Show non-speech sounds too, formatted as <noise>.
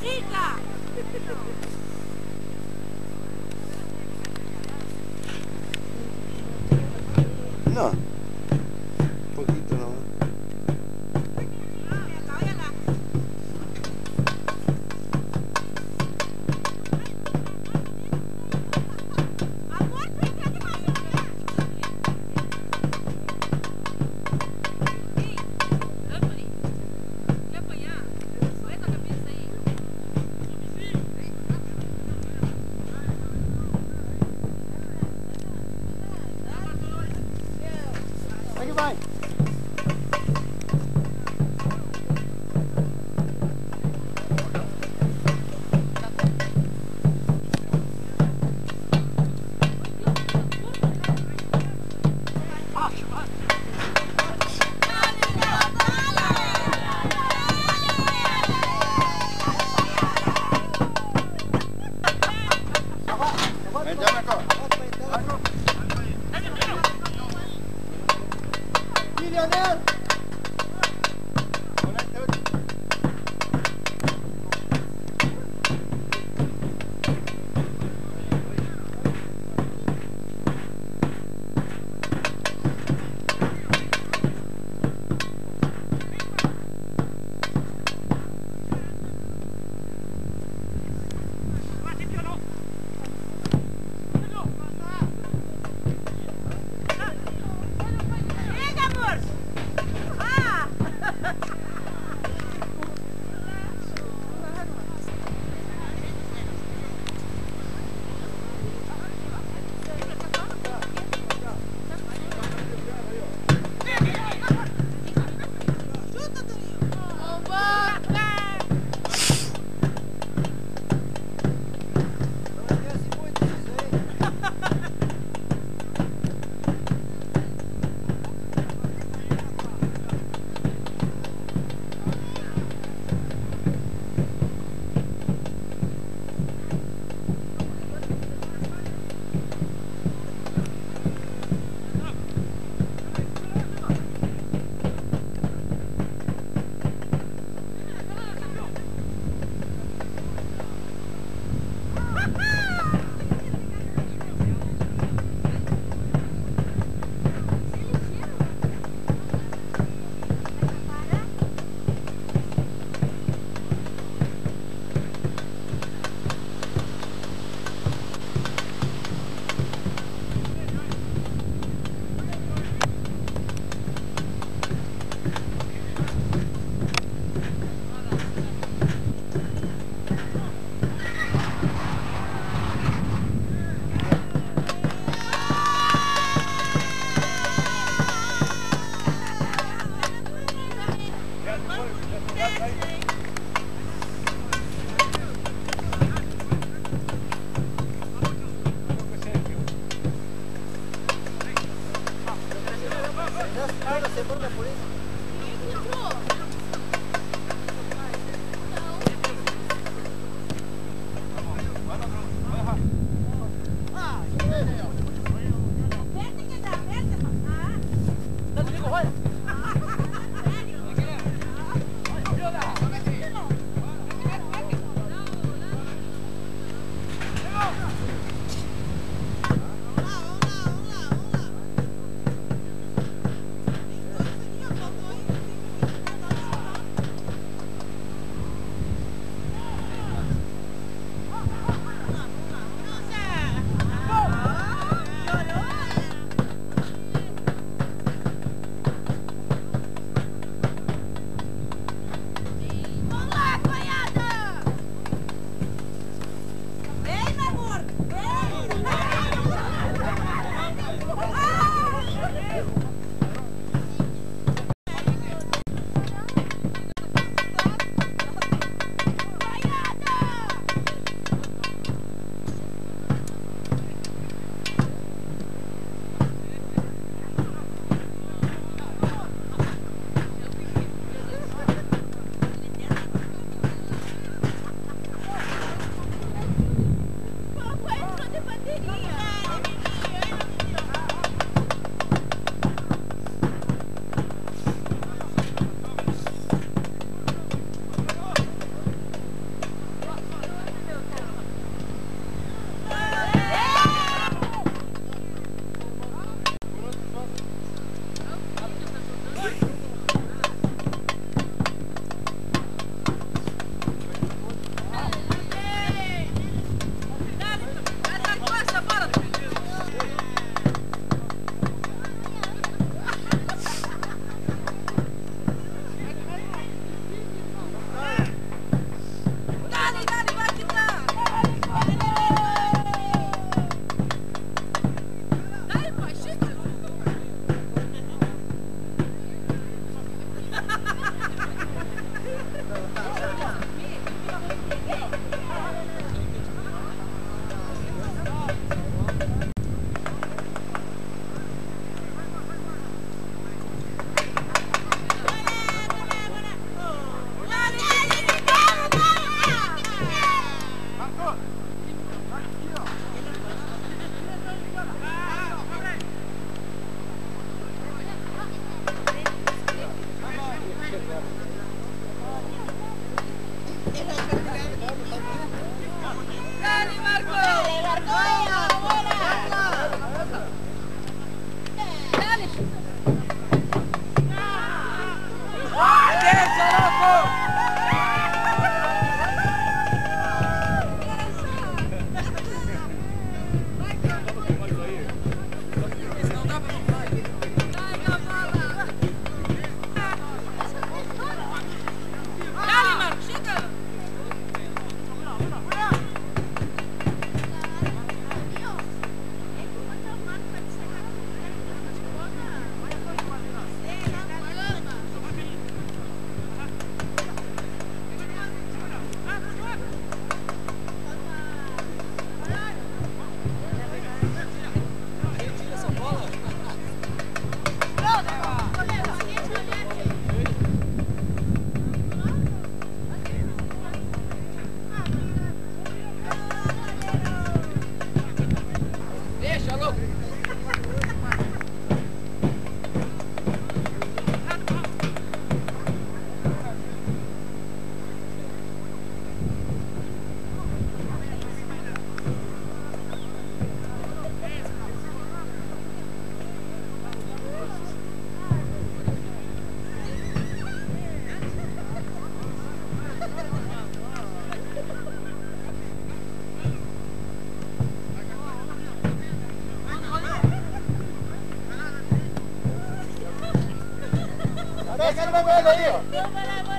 sigla! No. You by. Oh, 小丁 Ha <laughs> ha! Vete que te vete, ah. No. Pega no bagulho aí, ó.